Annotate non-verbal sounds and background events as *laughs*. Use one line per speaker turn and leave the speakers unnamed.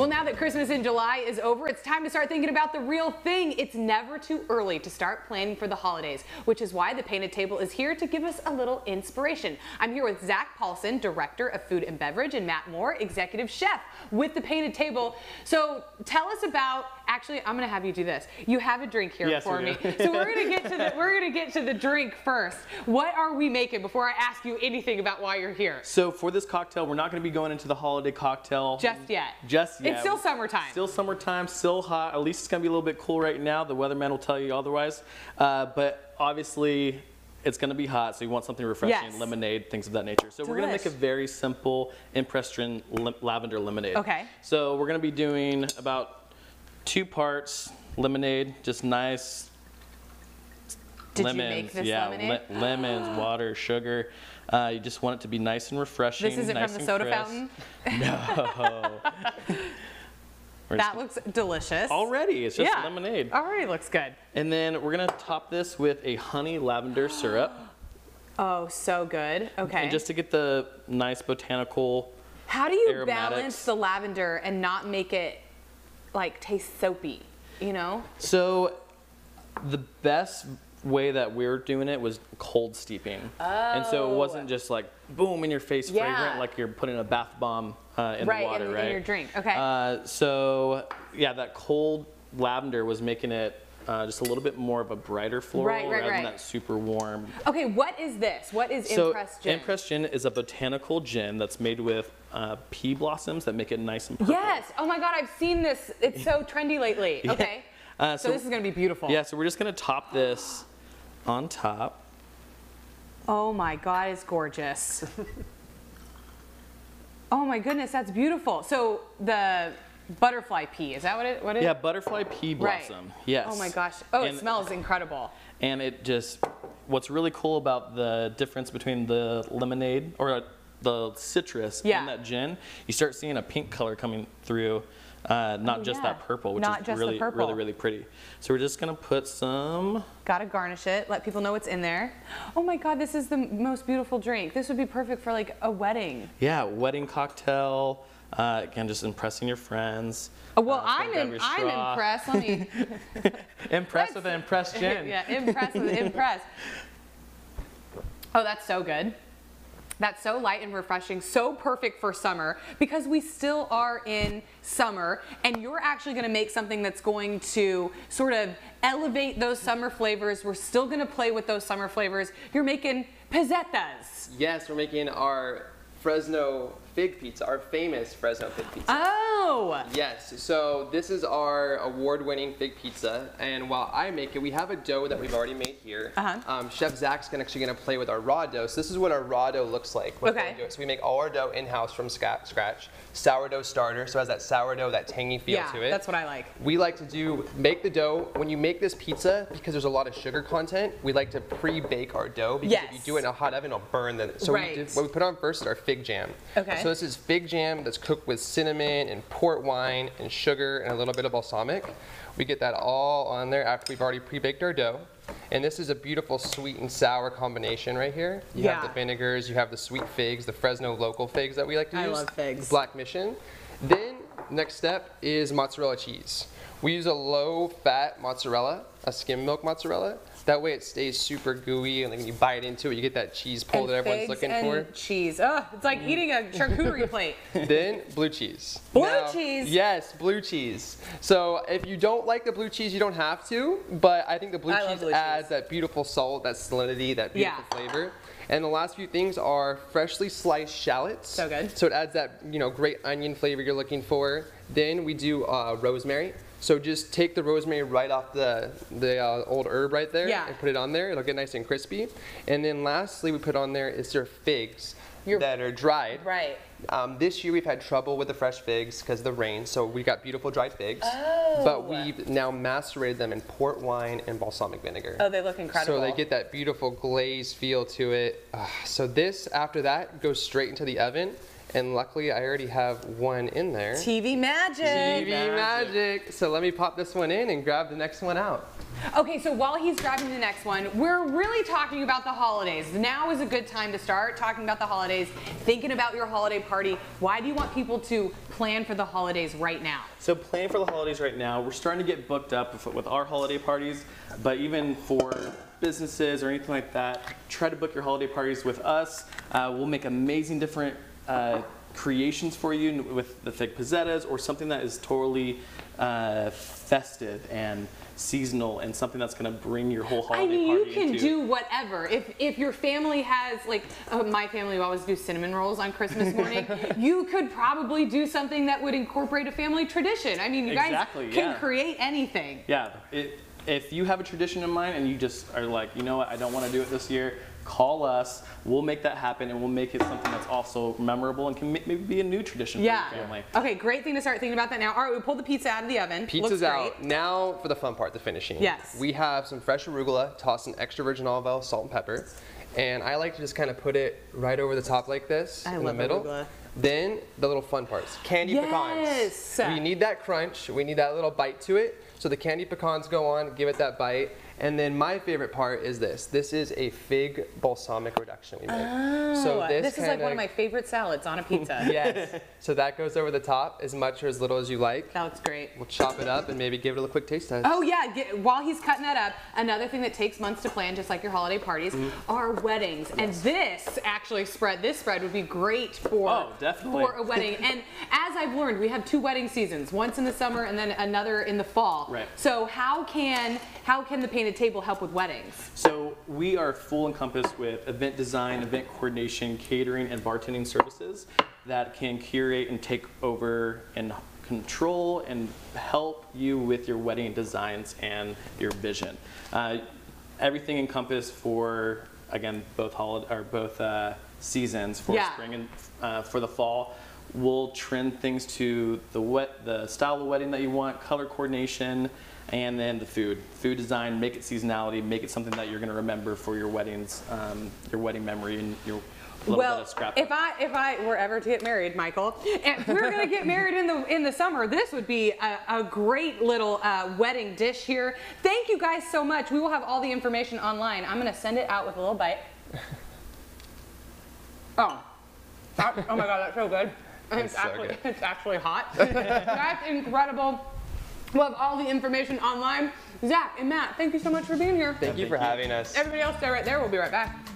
Well, now that Christmas in July is over, it's time to start thinking about the real thing. It's never too early to start planning for the holidays, which is why the Painted Table is here to give us a little inspiration. I'm here with Zack Paulson, Director of Food and Beverage, and Matt Moore, Executive Chef with the Painted Table. So tell us about, actually, I'm gonna have you do this. You have a drink here
Yes,
for me. *laughs* so we're gonna get to the, we're gonna get to the drink first. What are we making before I ask you anything about why you're here?
So for this cocktail, we're not going to be going into the holiday cocktail
Just yet.
Just yet.
It's still summertime.
Still summertime, still hot. At least it's going to be a little bit cool right now. The weatherman will tell you otherwise. Uh, but obviously, it's going to be hot, so you want something refreshing,
Yes.
lemonade, things of that nature. So we're going to make a very simple impressed lim- lavender lemonade.
Okay.
So we're going to be doing about two parts lemonade, just nice
Did
lemons,
you make this
yeah,
lemonade?
le- lemons, *gasps* water, sugar. Uh, you just want it to be nice and refreshing.
This isn't
nice
from the soda
crisp.
fountain.
No. *laughs*
That looks delicious.
already, it's just
yeah.
lemonade.
Already looks good.
And then we're gonna top this with a honey lavender syrup, *gasps*
Oh, so good. Okay.
and just to get the nice botanical.
How do you
aromatics.
balance the lavender and not make it like taste soapy? You know?
So, the best way that we were doing it was cold steeping, and so it
Oh.
wasn't just like boom in your face
Yeah.
fragrant like you're putting a bath bomb uh, in
Right,
the water,
in- in your drink, okay.
Uh, so yeah, that cold lavender was making it. Uh, just a little bit more of a brighter floral
Right, right,
rather
right.
than that super warm
Okay, what is this? What is
So
Empress Gin?
Empress Gin is a botanical gin that's made with uh, pea blossoms that make it nice and purple.
Yes. Oh my God, I've seen this. It's so *laughs* trendy lately.
Yeah.
Okay.
Uh,
So,
so,
this is gonna be beautiful.
yeah, so we're just gonna top this on top.
Oh my God, it's gorgeous. *laughs* oh my goodness, that's beautiful. So the butterfly pea, is that what it what it
Yeah, butterfly pea blossom. Right. Yes.
Oh my gosh. Oh, it smells incredible.
And it just, what's really cool about the difference between the lemonade or the citrus
Yeah.
and that gin, you start seeing a pink color coming through. Uh, not
Oh,
just
yeah.
that purple, which
Not
is really,
purple.
really, really pretty. So we're just gonna put some
Gotta garnish it, let people know what's in there. Oh my God, this is the most beautiful drink. This would be perfect for like a wedding.
Yeah, wedding cocktail. Uh, again, just impressing your friends.
Oh, well,
Uh,
I'm, in, I'm impressed. Let me. *laughs* *laughs*
Impressed with an impressed *laughs* gin.
yeah, impressed with impressed. Oh, that's so good. That's so light and refreshing, so perfect for summer because we still are in summer and you're actually gonna make something that's going to sort of elevate those summer flavors. We're still gonna play with those summer flavors. You're making pizzettas.
Yes, we're making our Fresno fig pizza, our famous Fresno fig pizza.
Oh,
Yes, so this is our award-winning fig pizza, and while I make it, we have a dough that we've already made here.
Uh-huh.
Um, Chef Zack's gonna, actually gonna play with our raw dough. So this is what our raw dough looks like.
Okay.
do. So we make all our dough in-house from scratch. Sourdough starter, so it has that sourdough, that tangy feel
yeah,
to it.
that's what I like.
We like to do make the dough when you make this pizza because there's a lot of sugar content. We like to pre-bake our dough because if you do it in a hot oven, it'll burn. The, so
Right.
we do, what we put on first is our fig jam.
Okay.
So this is fig jam that's cooked with cinnamon and port wine and sugar and a little bit of balsamic. We get that all on there after we've already pre-baked our dough. And this is a beautiful sweet and sour combination right here. You have the vinegars, you have the sweet figs, the Fresno local figs that we like to
I
use.
love figs.
Black Mission. Then next step is mozzarella cheese. We use a low fat mozzarella, a skim milk mozzarella. That way it stays super gooey and then when you bite into it, you get that cheese pull
And
that everyone's
figs
looking
and
for.
cheese. Oh, it's like eating a charcuterie *laughs* plate.
then blue cheese.
Blue cheese?
Yes, blue cheese. So if you don't like the blue cheese, you don't have to, but I think the blue
I
cheese
blue
adds
cheese.
that beautiful salt, that salinity, that beautiful
Yeah.
flavor. And the last few things are freshly sliced shallots.
So good.
So it adds that you know great onion flavor you're looking for. Then we do uh, rosemary. So just take the rosemary right off the the uh, old herb right there
Yeah.
and put it on there. It'll get nice and crispy. And then lastly, we put on there is their figs
Your-
that are dried.
right.
Um, this year we've had trouble with the fresh figs because of the rain, so we got beautiful dried figs.
Oh.
But we've now macerated them in port wine and balsamic vinegar.
Oh, they look incredible.
So they get that beautiful glaze feel to it. Ah, so this, after that, goes straight into the oven And luckily, I already have one in there.
TV magic.
TV
magic.
magic. So let me pop this one in and grab the next one out.
Okay, so while he's grabbing the next one, we're really talking about the holidays. Now is a good time to start talking about the holidays, thinking about your holiday party. Why do you want people to plan for the holidays right now?
So plan for the holidays right now, we're starting to get booked up with, with our holiday parties, but even for businesses or anything like that, try to book your holiday parties with us. Uh, we'll make amazing different uh, creations for you with the thick pizzettas or something that is totally uh, festive and seasonal and something that's going to bring your whole holiday
I mean, you can
into
do whatever. If if your family has like uh, my family will always do cinnamon rolls on Christmas *laughs* morning, you could probably do something that would incorporate a family tradition. I mean, you guys can
yeah.
create anything.
Yeah, it, if you have a tradition in mind and you just are like, you know what, I don't want to do it this year, call us. We'll make that happen and we'll make it something that's also memorable and can maybe be a new tradition
Yeah.
for your family.
Okay, great thing to start thinking about that now. All right, we pulled the pizza out of the oven. Looks
Pizza's
great.
out. Now for the fun part, the finishing.
Yes.
We have some fresh arugula, tossed in extra virgin olive oil, salt and pepper. And I like to just kind of put it right over the top like this
I
in
love
the middle.
arugula.
Then the little fun parts, candy
Yes.
pecans. We need that crunch. We need that little bite to it. So the candy pecans go on, give it that bite. And then my favorite part is this. This is a fig balsamic reduction we make.
Oh, so this, is like
kinda-
one of my favorite salads on a pizza. *laughs*
Yes. so that goes over the top as much or as little as you like.
That looks great.
We'll chop it up and maybe give it a quick taste test.
Oh yeah, get, while he's cutting that up, another thing that takes months to plan, just like your holiday parties,
Mm-hmm.
are weddings. And this actually spread, this spread would be great for
Oh, definitely.
for a wedding. and as I've learned, we have two wedding seasons, once in the summer and then another in the fall.
Right.
So how can how can the painted table help with weddings?
So we are full encompassed with event design, event coordination, catering, and bartending services that can curate and take over and control and help you with your wedding designs and your vision. Uh, everything encompassed for again both holiday or both uh, seasons for
Yeah.
spring and uh, for the fall. We'll trend things to the wet, the style of wedding that you want, color coordination, and then the food. Food design, make it seasonality, make it something that you're going to remember for your weddings, um, your wedding memory, and your little
well,
bit of scrap.
if I if I were ever to get married, Michael, and we're gonna get married in the in the summer, this would be a, a great little uh, wedding dish here. Thank you guys so much. We will have all the information online. I'm gonna send it out with a little bite. Oh, That- oh my God, that's so good. And It's
That's so
actually
good.
it's actually hot. *laughs* that's incredible. We'll have all the information online. Zack and Matt, thank you so much for being here.
Thank you for having us.
Everybody else, stay right there. We'll be right back.